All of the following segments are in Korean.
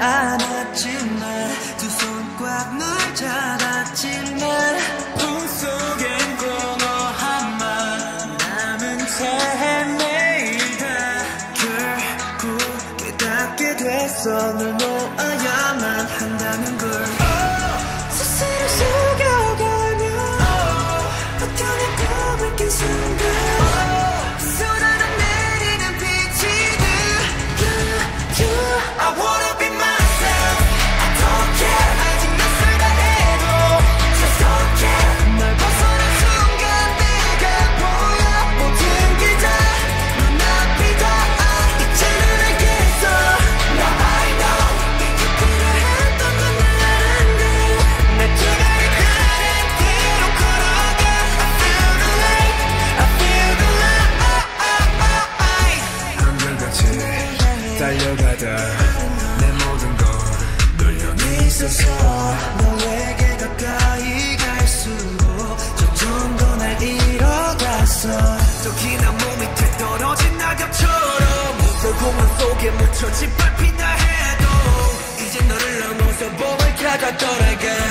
않았지만 두 손 꽉 널 잡았지만 너에게 가까이 갈수록 점점 더 날 잃어갔어. 특히나 몸이 태 떨어진 낙엽처럼 무서움은 속에 묻혀 짓밟힌다 해도 이제 너를 넘어서 봄을 찾아 떠나가.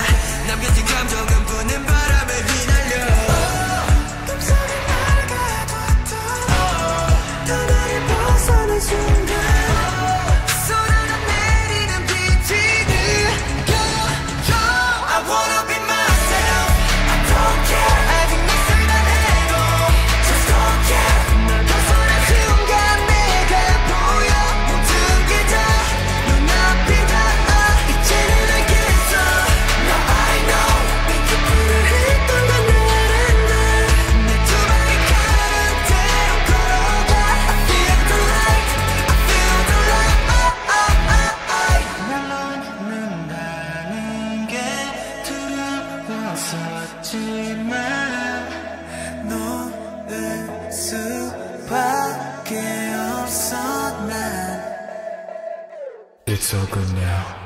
It's all good now